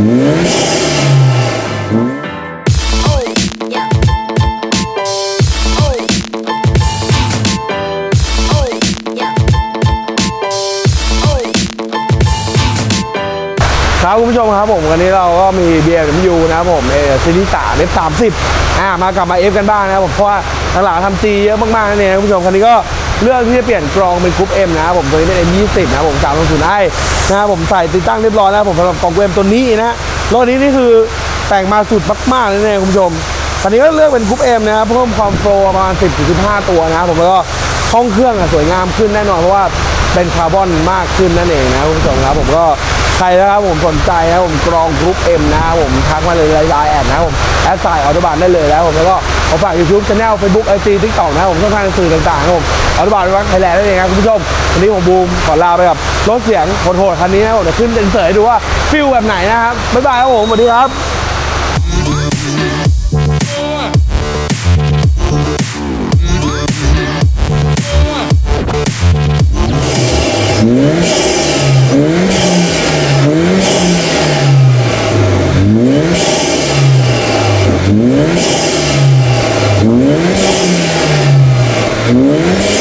ครับคุณผู้ชมครับผมวันนี้เราก็มี BMW นะครับผมเอซีรีสาม F สามสิบอ่ามากลับมา F กันบ้างนะครับผมเพราะว่าหลังๆทำ G เยอะมากๆนั่นเองคุณผู้ชมคันนี้ก็ เลือกที่จะเปลี่ยนกรองเป็นกรุ๊ป M นะครับผมตัวนี้เป็น M20 นะครับผม3 0 0 i นะครับผมใส่ติดตั้งเรียบร้อยแล้วผมสำหรับกรอง M ตัวนี้นะรถนี้นี่คือแต่งมาสุดมากๆเลยนะคุณผู้ชมคันนี้ก็เลือกเป็น GruppeM นะครับเพิ่มความ flow ประมาณ 10-15 ตัวนะครับผมแล้วก็ห้องเครื่องอะสวยงามขึ้นแน่นอนเพราะว่าเป็นคาร์บอนมากขึ้นนั่นเองนะคุณผู้ชมครับผมก็ใครนะครับผมสนใจนะผมกรองกรุ๊ป M นะครับผมทักมาเลย LINE add นะผม at sign Autobahn ได้เลยนะครับผมแล้วก็ ขอฝาก YouTube Channel Facebook IG TikTok นะครับผมช่องทางสื่อต่างๆครับผมAutobahn รักไทยแลนด์นั่นเองครับคุณผู้ชมวันนี้ผมบูมขอลาไปกับรถเสียงโหดๆคันนี้นะผมเดี๋ยวขึ้นเป็นเสียงให้ดูว่า feel แบบไหนนะครับบ๊ายบายครับผมสวัสดีครับ Música